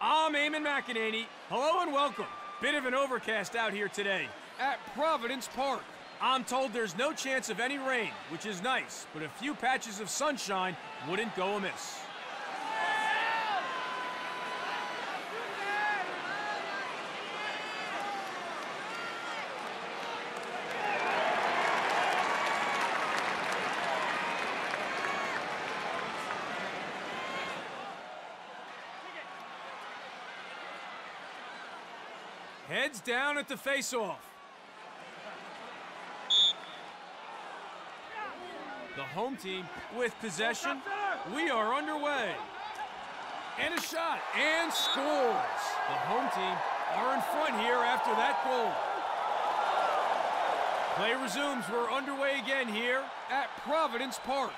I'm Eamon McEnany. Hello and welcome. Bit of an overcast out here today at Providence Park. I'm told there's no chance of any rain, which is nice, but a few patches of sunshine wouldn't go amiss. Heads down at the face-off. The home team with possession. We are underway. And a shot, and scores. The home team are in front here after that goal. Play resumes. We're underway again here at Providence Park.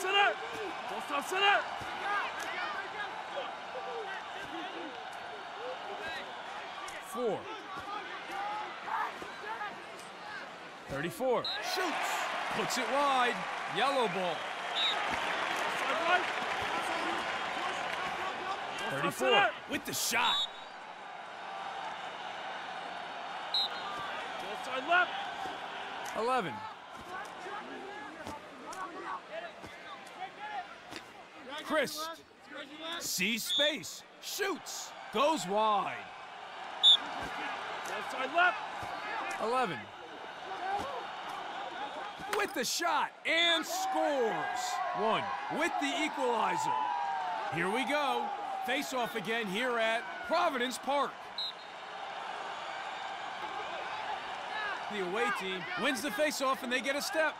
Center! Center! Four. 34. Shoots. Puts it wide. Yellow ball. Side right! Dostan 34. With the shot. Side left! 11. Chris sees space, shoots, goes wide. Left! 11. With the shot and scores. One with the equalizer. Here we go. Face off again here at Providence Park. The away team wins the face off and they get a step.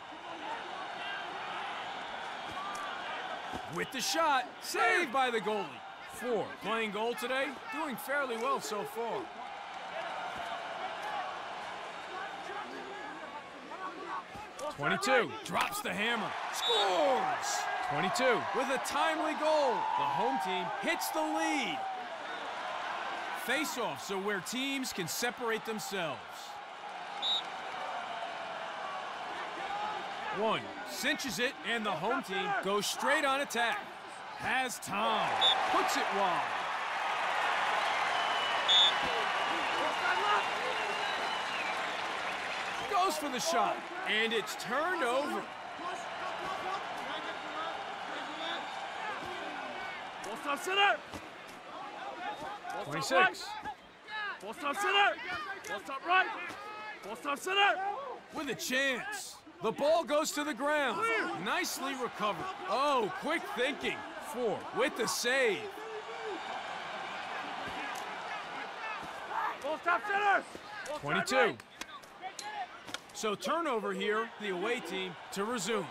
With the shot, saved by the goalie. Four. Playing goal today, doing fairly well so far. Twenty-two drops the hammer, scores. Twenty-two with a timely goal. The home team hits the lead. Face-off, so where teams can separate themselves. One cinches it, and the home team goes straight on attack. Has time, puts it wide. Goes for the shot, and it's turned over. Dostan center! 26. right! Dostan center! Dostan right! Dostan center! with a chance. The ball goes to the ground. Nicely recovered. Oh, quick thinking. Four with the save. Dostan center! 22. So turnover here, the away team to resume.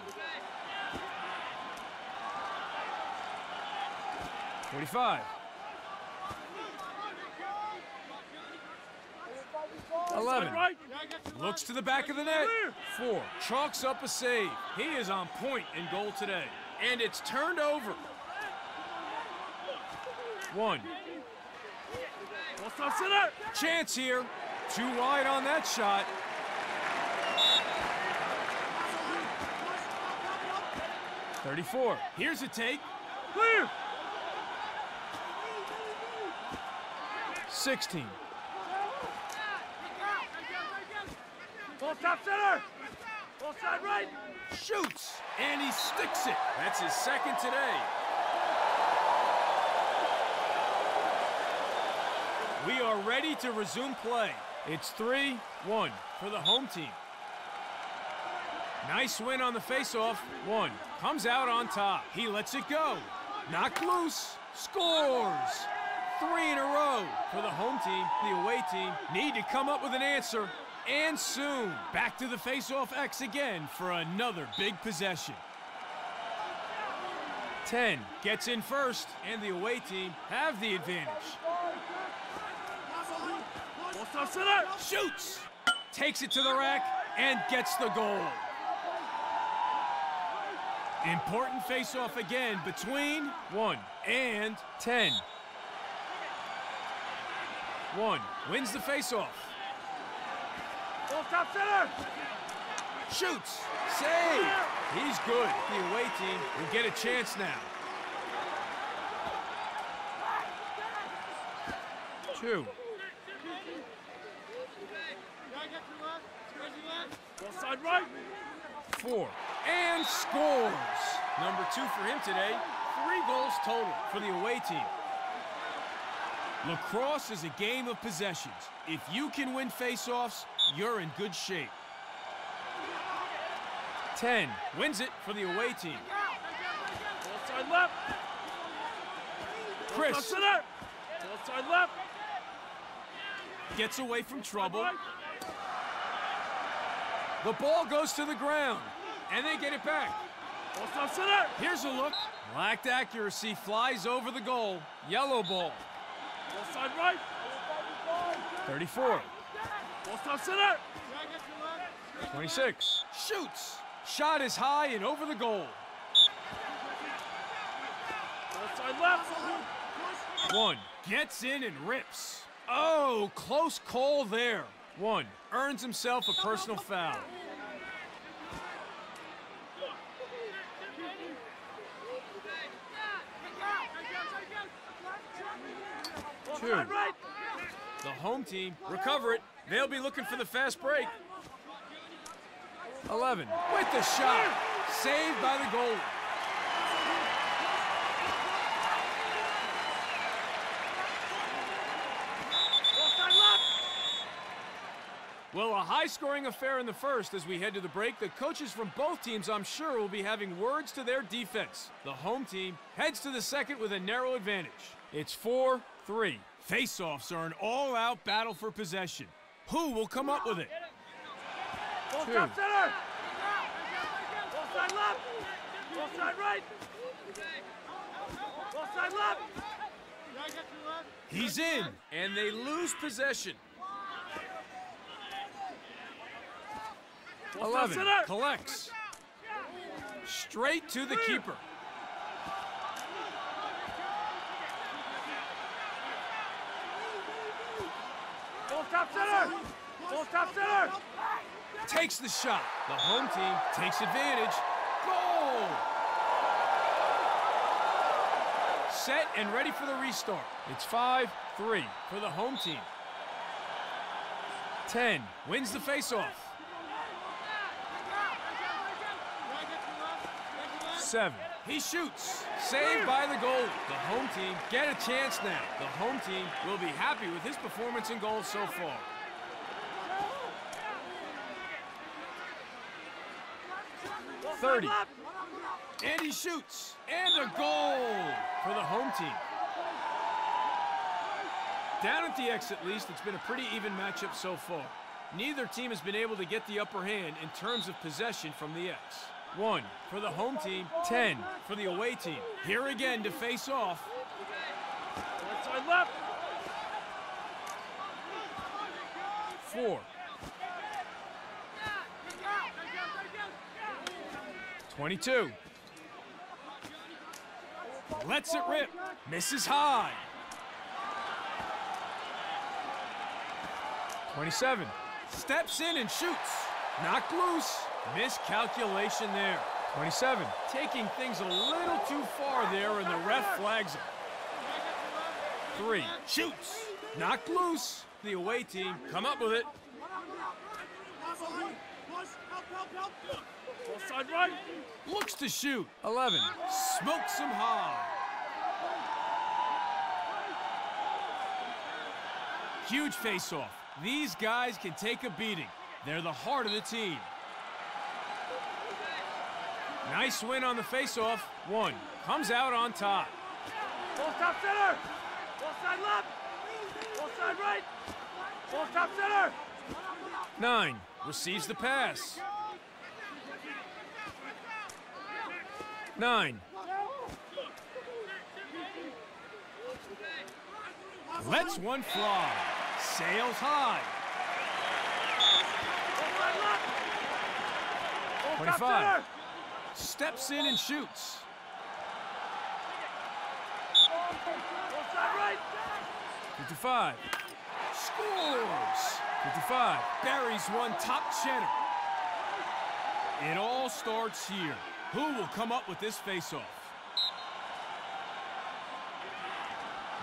25. 11. Looks to the back of the net. Four. Chalks up a save. He is on point in goal today. And it's turned over. One. Chance here. Too wide on that shot. Thirty-four. Here's a take. Clear! 16. Dostan center! Goal side right! Shoots. And he sticks it. That's his second today. We are ready to resume play. It's 3-1 for the home team. Nice win on the faceoff. One. Comes out on top. He lets it go. Knocked loose. Scores. Three in a row for the home team. The away team need to come up with an answer. And soon. Back to the faceoff X again for another big possession. 10 gets in first, and the away team have the advantage. Shoots! Takes it to the rack and gets the goal. Important face-off again between 1 and 10. 1 wins the face-off. Dostan center! Shoots. Save. He's good. The away team will get a chance now. Two. Four. And scores. Number two for him today. Three goals total for the away team. Lacrosse is a game of possessions. If you can win faceoffs, you're in good shape. 10 wins it for the away team. Offside left. Chris center. Offside left. gets away from trouble. The ball goes to the ground, and they get it back. Here's a look. Lacked accuracy, flies over the goal. Yellow ball. Offside right. 34. Center. 26. Shoots. Shot is high and over the goal. One. Gets in and rips. Oh, close call there. One. Earns himself a personal foul. Offside right. The home team recover it. They'll be looking for the fast break. 11. With the shot. Saved by the goalie. Well, a high-scoring affair in the first as we head to the break. The coaches from both teams, I'm sure, will be having words to their defense. The home team heads to the second with a narrow advantage. It's 4-3. Face-offs are an all-out battle for possession. Who will come up with it? Offside center. Offside left. Offside right. Offside left. He's in, and they lose possession. 11 collects. Straight to the keeper. Center. Offside center. Takes the shot. The home team takes advantage. Goal! Set and ready for the restart. It's 5-3 for the home team. 10 wins the faceoff. 7. He shoots. Saved by the goal. The home team get a chance now. The home team will be happy with his performance and goals so far. 30. And he shoots. And a goal for the home team. Down at the X, at least, it's been a pretty even matchup so far. Neither team has been able to get the upper hand in terms of possession from the X. One for the home team, 10 for the away team. Here again to face off. Left. Four. 22. Lets it rip. Misses high. 27. Steps in and shoots. Knocked loose. Miscalculation there. 27. Taking things a little too far there, and the ref flags it. Three. Shoots. Knocked loose. The away team come up with it. Offside right. Looks to shoot. 11. Smokes him high. Huge face-off. These guys can take a beating. They're the heart of the team. Nice win on the face-off. One. Comes out on top. Offside center. Offside left. Offside right. Offside center. Nine. Receives the pass. Nine. Lets one fly. Sails high. Offside left. Offside 25. Center. Steps in and shoots. Offside right. 55. Scores! 55. Buries one top cheddar. It all starts here. Who will come up with this faceoff?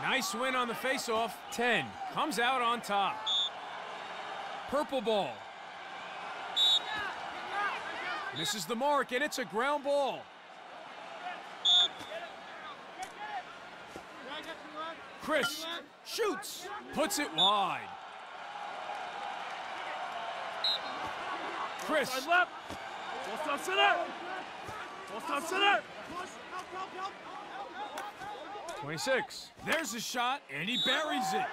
Nice win on the faceoff. 10 comes out on top. Purple ball. Misses the mark, and it's a ground ball. Chris shoots, puts it wide. Chris Side left. Center. Full center. 26. There's a shot, and he buries it.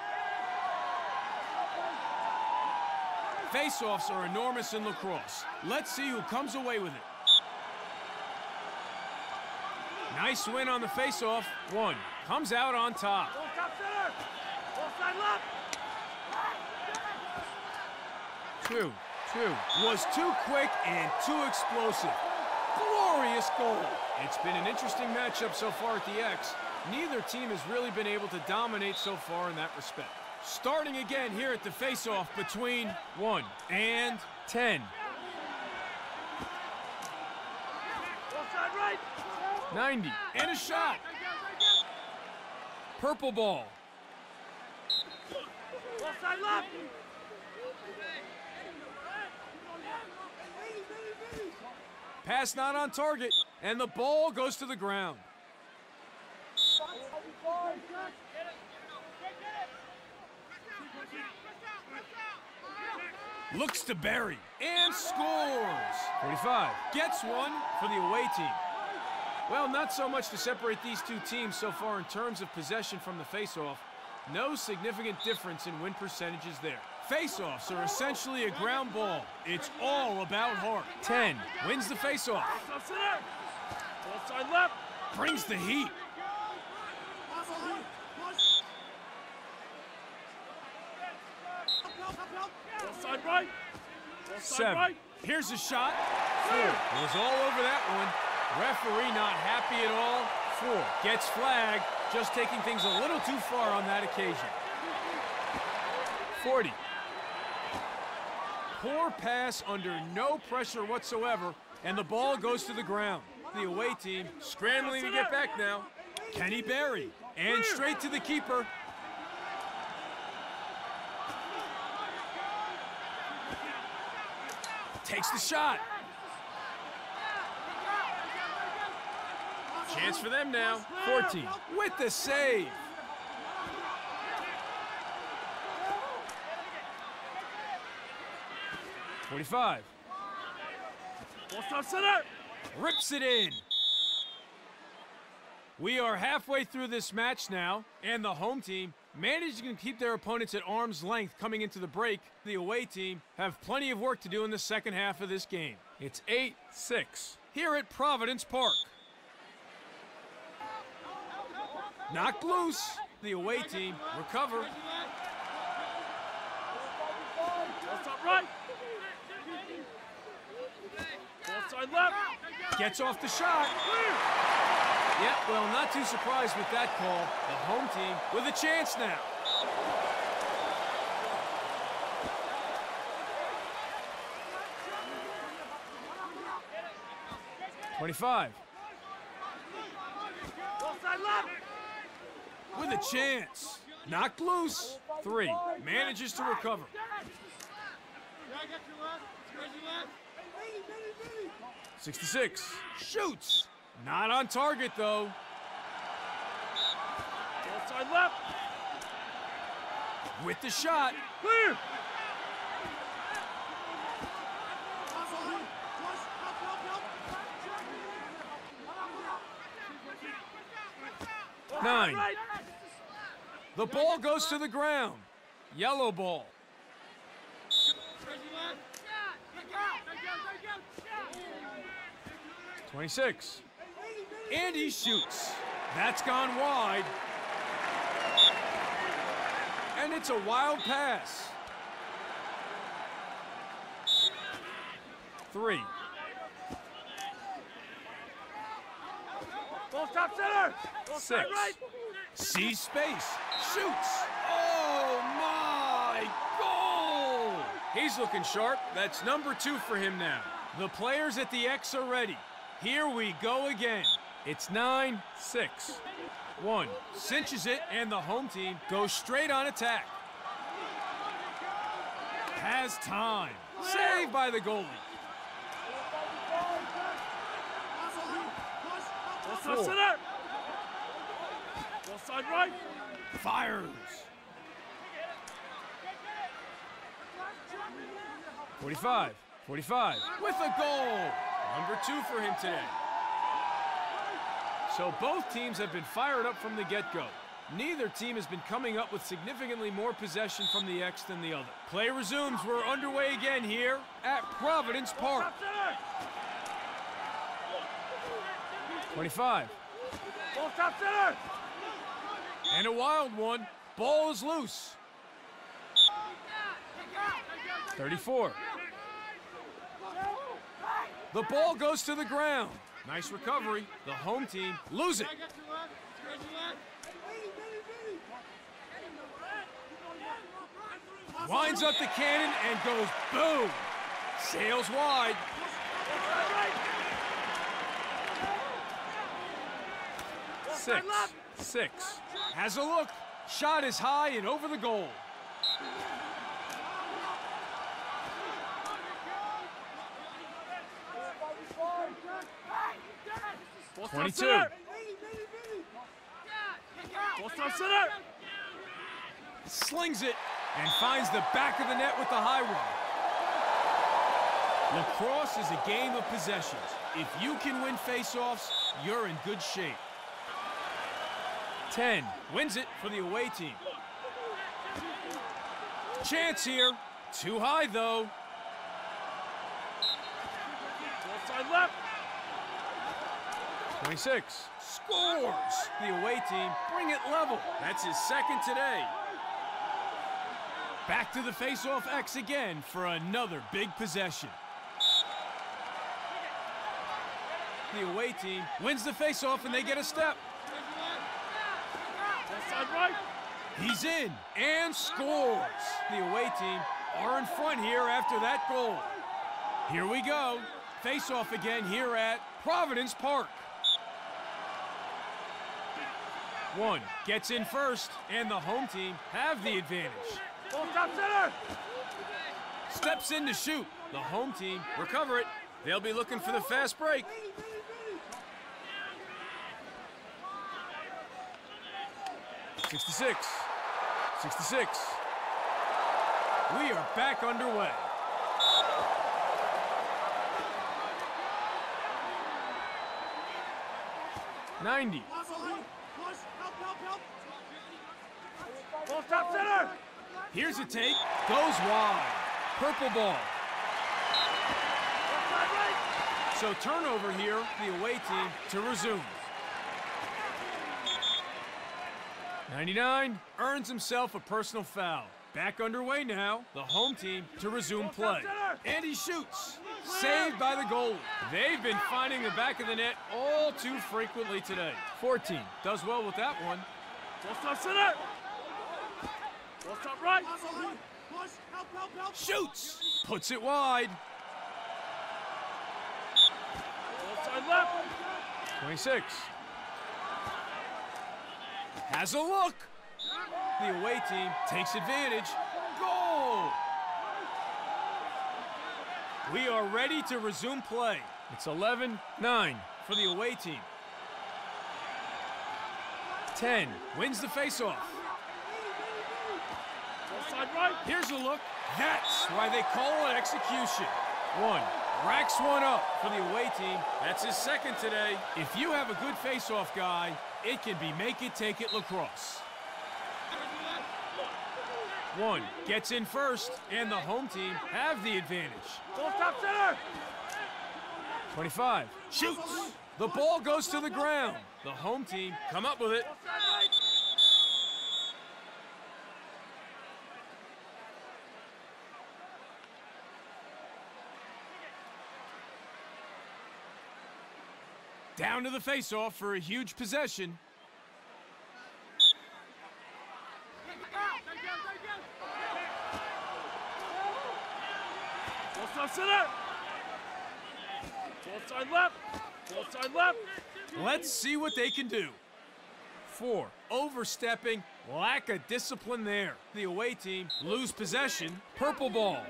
Face-offs are enormous in lacrosse. Let's see who comes away with it. Nice win on the face-off. One. Comes out on top. Full stop center. Full side left. Two. Two. Was too quick and too explosive. Glorious goal. It's been an interesting matchup so far at the X. Neither team has really been able to dominate so far in that respect. Starting again here at the face-off between 1 and 10. Right. 90. And a shot. Purple ball. Pass not on target. And the ball goes to the ground. Looks to bury and scores. 45. Gets one for the away team. Well, not so much to separate these two teams so far in terms of possession from the faceoff. No significant difference in win percentages there. Faceoffs are essentially a ground ball. It's all about heart. 10 wins the faceoff. Full stop center. Full side left. Brings the heat. Full side right. Full side Seven. right. Here's a shot. Four. It was all over that one. Referee not happy at all. Four. Gets flagged. Just taking things a little too far on that occasion. 40. Poor pass under no pressure whatsoever, and the ball goes to the ground. The away team scrambling to get back now. Kenny Berry. And straight to the keeper. Takes the shot. Chance for them now. 14 with the save. Twenty-five Full stop center. rips it in. We are halfway through this match now, and the home team managing to keep their opponents at arm's length coming into the break. The away team have plenty of work to do in the second half of this game. It's 8 6 here at Providence Park. Knocked loose. The away team recover. Right. Gets off the shot. Yeah, well, not too surprised with that call. The home team with a chance now. Twenty-five with a chance. Knocked loose. Three manages to recover. Sixty-six shoots. Not on target though. Left. With the shot. Clear. Nine. The ball goes to the ground. Yellow ball. Twenty-six. And he shoots. That's gone wide. And it's a wild pass. Three. Full stop center. Full Six. right. Sees space. Shoots. Oh my goal! He's looking sharp. That's number two for him now. The players at the X are ready. Here we go again. It's 9 6. 1 cinches it, and the home team goes straight on attack. Has time. Saved by the goalie. Four. Side right. Fires. 45. 45. With a goal. Number two for him today. So both teams have been fired up from the get-go. Neither team has been coming up with significantly more possession from the X than the other. Play resumes. We're underway again here at Providence Park. Top center. 25. Ball top center. And a wild one. Ball is loose. 34. The ball goes to the ground. Nice recovery. The home team lose it. Winds up the cannon and goes boom. Sails wide. Ball side right. Ball Six. Six. Has a look. Shot is high and over the goal. Ball top 22. center. Slings it, and finds the back of the net with the high one. Lacrosse is a game of possessions. If you can win faceoffs, you're in good shape. 10 wins it for the away team. Chance here. Too high, though. Ball side left. 26 scores. The away team bring it level. That's his second today. Back to the face-off X again for another big possession. The away team wins the face-off and they get a step. Right. He's in and scores. The away team are in front here after that goal. Here we go. Face off again here at Providence Park. One gets in first, and the home team have the advantage. Steps in to shoot. The home team recover it. They'll be looking for the fast break. Sixty-six. Sixty-six. We are back underway. Ninety. Ball top center. Here's a take. Goes wide. Purple ball. Ball side right. So turnover here, the away team to resume. 99 earns himself a personal foul. Back underway now, the home team to resume play. And he shoots. Saved by the goalie. They've been finding the back of the net all too frequently today. 14 does well with that one. Ball top center. Ball top right. Shoots. Puts it wide. Ball side left. 26. Has a look. The away team takes advantage. Goal! We are ready to resume play. It's 11 9 for the away team. 10 wins the faceoff. Right. Here's a look. That's why they call it execution. One. Racks one up for the away team. That's his second today. If you have a good face-off guy, it can be make it, take it lacrosse. One gets in first, and the home team have the advantage. Top center. 25. Shoots. The ball goes to the ground. The home team come up with it. Ball side right. Down to the face-off for a huge possession. Ball top center. side left. Ball side left. Let's see what they can do. Four, overstepping, lack of discipline there. The away team lose possession, purple ball.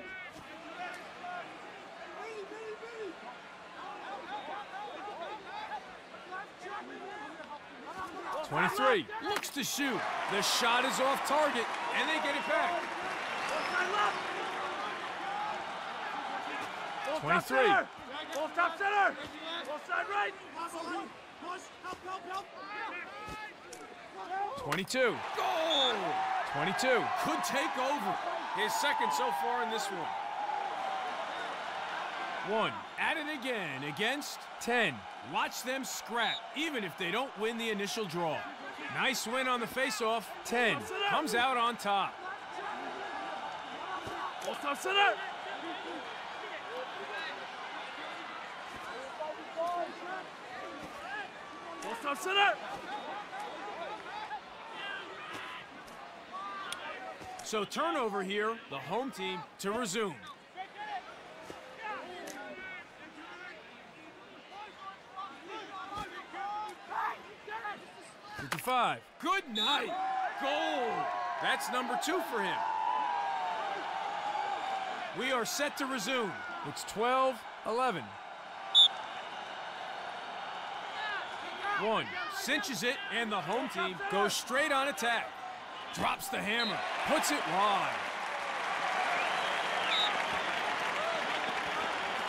Twenty-three looks to shoot. The shot is off target, and they get it back. Ball side top 23. center. Ball top center. Ball side right. 22. Goal! 22. Could take over. His second so far in this one. One. At it again against 10. Watch them scrap, even if they don't win the initial draw. Nice win on the faceoff. 10. Comes out on top. So turnover here, the home team to resume. Fifty-five. Good night. Goal. That's number two for him. We are set to resume. It's 12 11. One cinches it, and the home team goes straight on attack. Drops the hammer, puts it wide.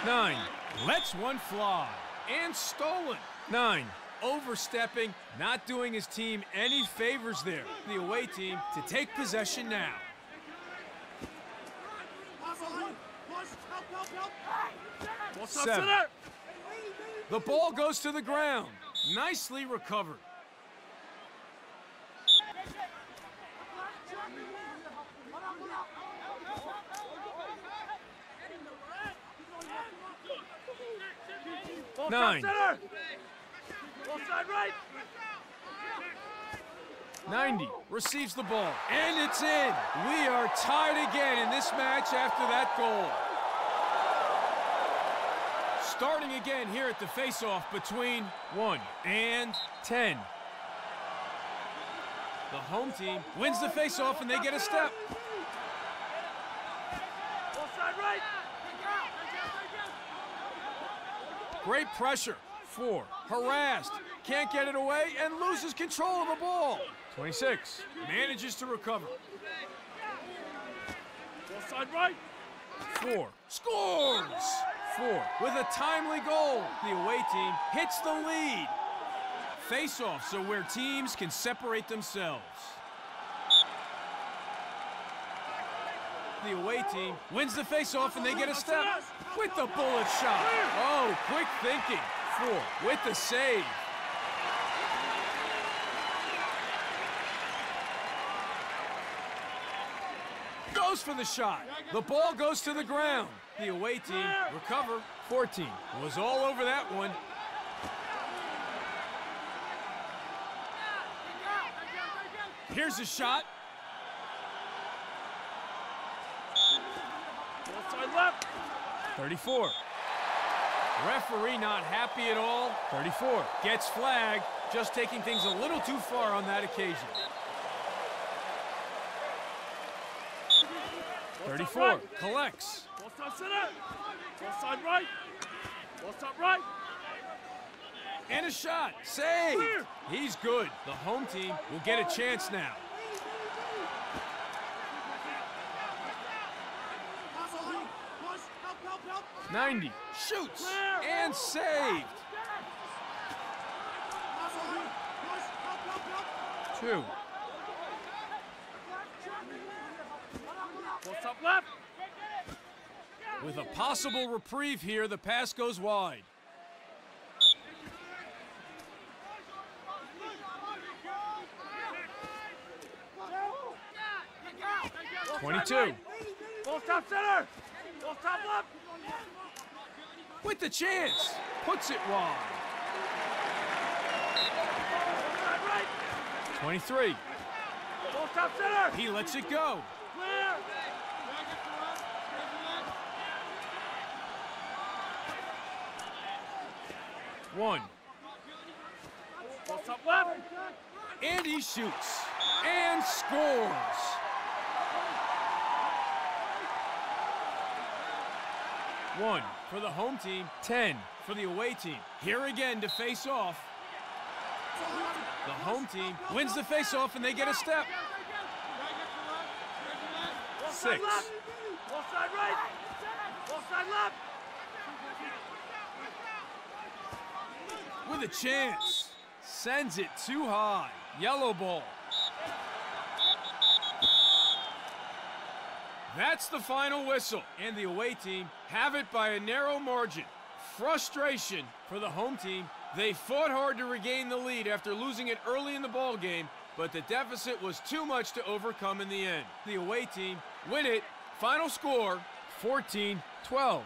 Nine, lets one fly, and stolen. Nine, overstepping, not doing his team any favors there. The away team to take possession now. Seven. The ball goes to the ground. Nicely recovered. Nine. Top center. Ball side right. 90 receives the ball, and it's in. We are tied again in this match after that goal. Starting again here at the faceoff between 1 and 10. The home team wins the faceoff and they get a step. Right. Great pressure. Four. Harassed. Can't get it away and loses control of the ball. 26. Manages to recover. Ball side right. Four. Scores! Four. With a timely goal. The away team hits the lead. Face-offs are where teams can separate themselves. The away team wins the face-off and they get a step with the bullet shot. Oh, quick thinking. Four with the save. Goes for the shot. The ball goes to the ground. The away team recover. 14 was all over that one. Here's a shot. Ball side left. 34. Referee not happy at all. 34. Gets flagged. Just taking things a little too far on that occasion. 34. Collects. Top center. Ball side right. Top right. And a shot. Saved. He's good. The home team will get a chance now. Ninety. Shoots. And saved. Two. Ball top left. With a possible reprieve here, the pass goes wide. Twenty-two. Ball top center. Ball top left. With the chance. Puts it wide. Ball side right. 23. Ball top center. He lets it go. One. What's up left? And he shoots. And scores. One for the home team, 10 for the away team. Here again to face off. The home team wins the face-off and they get a step. Six. with a chance. Sends it too high. Yellow ball. That's the final whistle, and the away team have it by a narrow margin. Frustration for the home team. They fought hard to regain the lead after losing it early in the ball game, but the deficit was too much to overcome in the end. The away team win it. Final score 14 12.